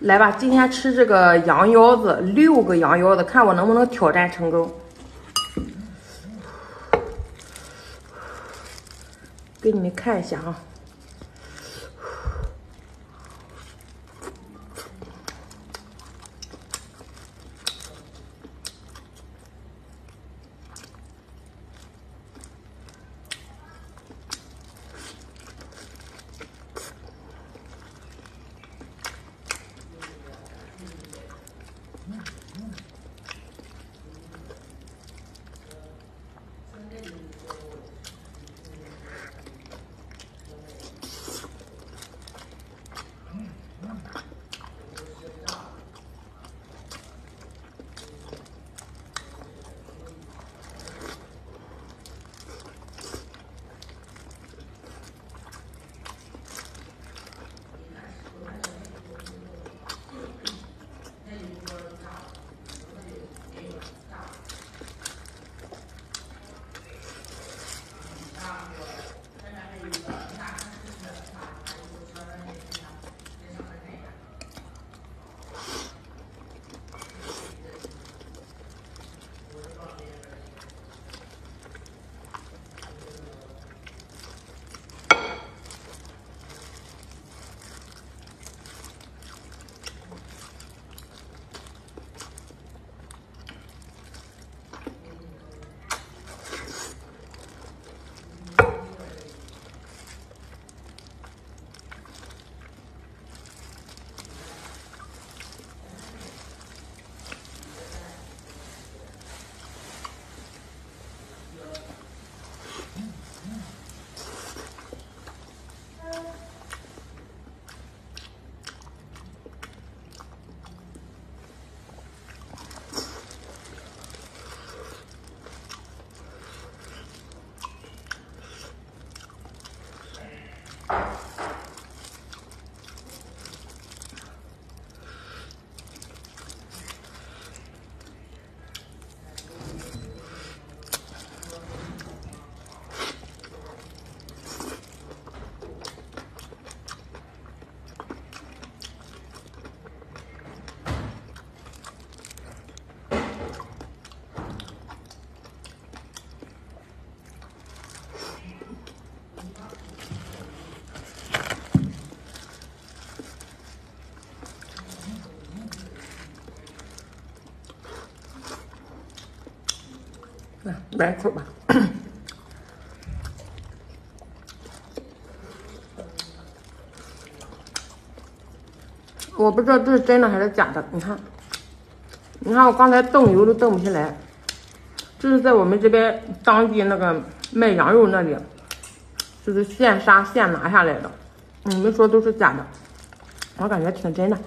来吧，今天吃这个羊腰子，六个羊腰子，看我能不能挑战成功。给你们看一下啊。来来一口吧，我不知道这是真的还是假的。你看，你看我刚才冻油都冻不下来，这是在我们这边当地那个卖羊肉那里，就是现杀现拿下来的。你们说都是假的，我感觉挺真的。